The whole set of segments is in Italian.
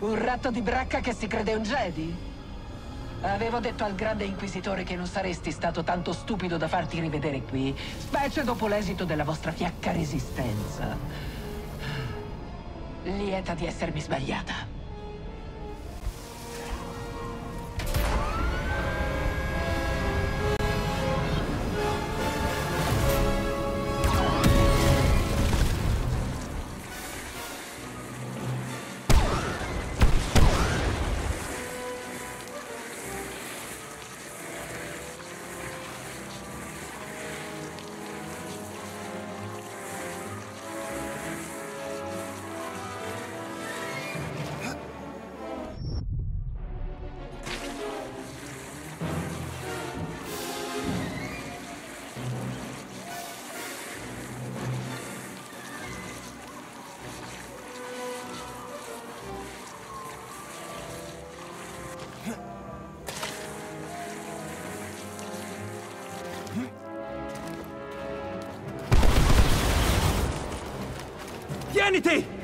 Un ratto di bracca che si crede un Jedi? Avevo detto al grande inquisitore che non saresti stato tanto stupido da farti rivedere qui, specie dopo l'esito della vostra fiacca resistenza. Lieta di essermi sbagliata. Christianity!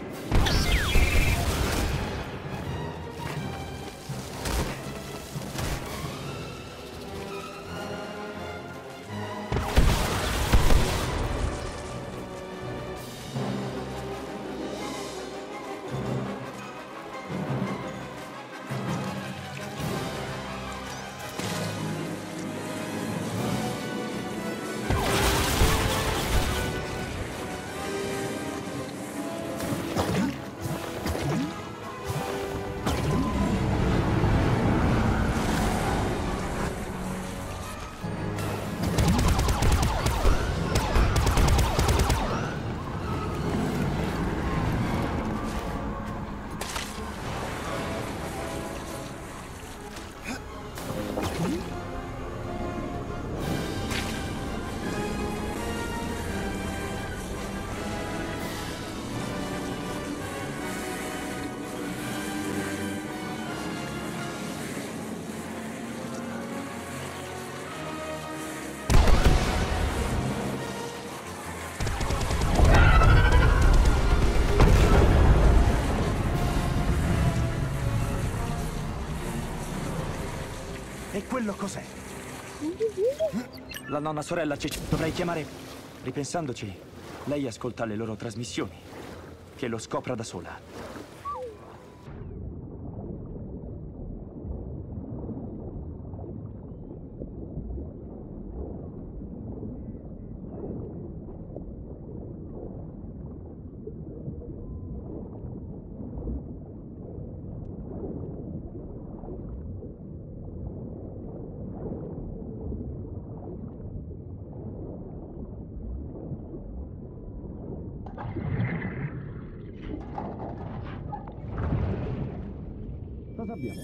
E quello cos'è? La nonna sorella ci dovrei chiamare... Ripensandoci, lei ascolta le loro trasmissioni. Che lo scopra da sola. zabiera.